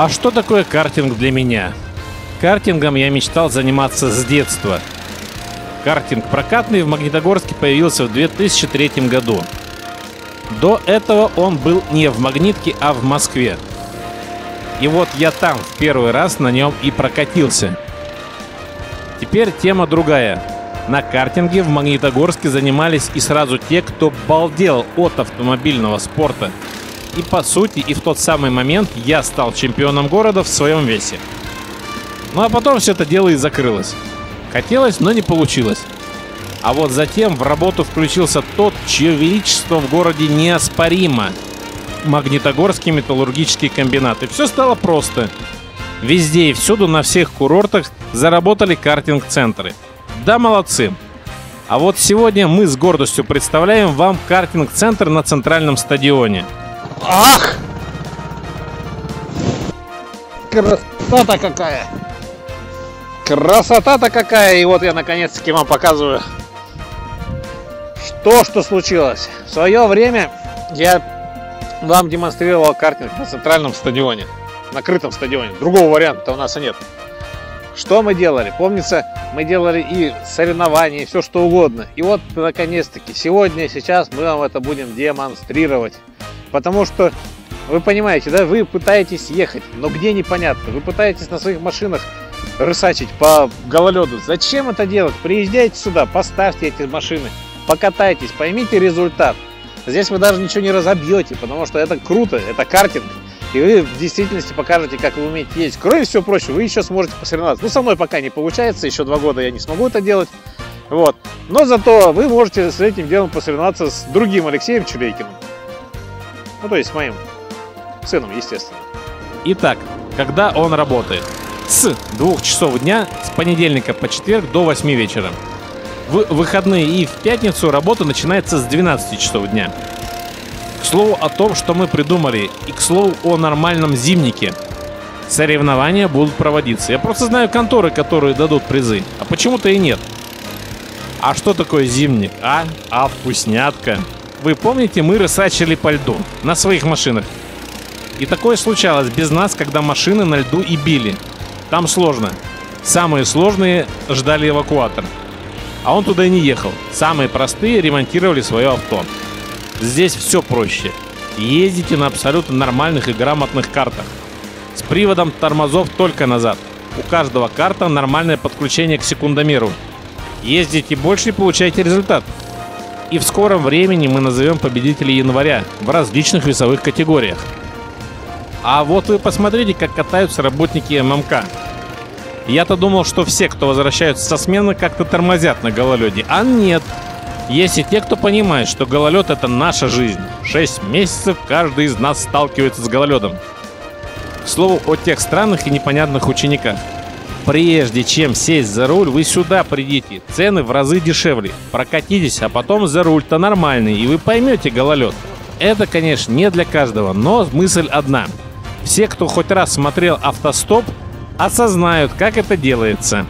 А что такое картинг для меня? Картингом я мечтал заниматься с детства. Картинг прокатный в Магнитогорске появился в 2003 году. До этого он был не в Магнитке, а в Москве. И вот я там в первый раз на нем и прокатился. Теперь тема другая. На картинге в Магнитогорске занимались и сразу те, кто балдел от автомобильного спорта. И по сути, и в тот самый момент я стал чемпионом города в своем весе. Ну а потом все это дело и закрылось. Хотелось, но не получилось. А вот затем в работу включился тот, чье величество в городе неоспоримо. Магнитогорский металлургический комбинат. И все стало просто. Везде и всюду на всех курортах заработали картинг-центры. Да, молодцы. А вот сегодня мы с гордостью представляем вам картинг-центр на центральном стадионе. Ах! Красота какая! Красота-то какая! И вот я наконец-таки вам показываю, что, что случилось. В свое время я вам демонстрировал картинг на центральном стадионе, накрытом стадионе. Другого варианта у нас и нет. Что мы делали? Помнится, мы делали и соревнования, и все что угодно. И вот, наконец-таки, сегодня, сейчас мы вам это будем демонстрировать. Потому что, вы понимаете, да, вы пытаетесь ехать, но где непонятно. Вы пытаетесь на своих машинах рысачить по гололеду. Зачем это делать? Приезжайте сюда, поставьте эти машины, покатайтесь, поймите результат. Здесь вы даже ничего не разобьете, потому что это круто, это картинг. И вы в действительности покажете, как вы умеете ездить. Кроме всего прочего, вы еще сможете посоревноваться. Ну, со мной пока не получается, еще два года я не смогу это делать. Вот. Но зато вы можете с этим делом посоревноваться с другим Алексеем Чулейкиным. Ну, то есть моим сыном, естественно. Итак, когда он работает? С 2 часов дня с понедельника по четверг до 8 вечера. В выходные и в пятницу работа начинается с 12 часов дня. К слову о том, что мы придумали, и к слову о нормальном зимнике. Соревнования будут проводиться. Я просто знаю конторы, которые дадут призы, а почему-то и нет. А что такое зимник, а? А вкуснятка. Вы помните, мы рысачили по льду на своих машинах. И такое случалось без нас, когда машины на льду и били. Там сложно. Самые сложные ждали эвакуатор. А он туда и не ехал. Самые простые ремонтировали свое авто. Здесь все проще. Ездите на абсолютно нормальных и грамотных картах. С приводом тормозов только назад. У каждого карта нормальное подключение к секундомеру. Ездите больше и получаете результат. И в скором времени мы назовем победителей января в различных весовых категориях. А вот вы посмотрите, как катаются работники ММК. Я-то думал, что все, кто возвращаются со смены, как-то тормозят на гололеде. А нет. Есть и те, кто понимает, что гололед — это наша жизнь. Шесть месяцев каждый из нас сталкивается с гололедом. К слову о тех странных и непонятных учениках. Прежде чем сесть за руль, вы сюда придите. Цены в разы дешевле. Прокатитесь, а потом за руль-то нормальный, и вы поймете гололед. Это, конечно, не для каждого, но мысль одна. Все, кто хоть раз смотрел автостоп, осознают, как это делается.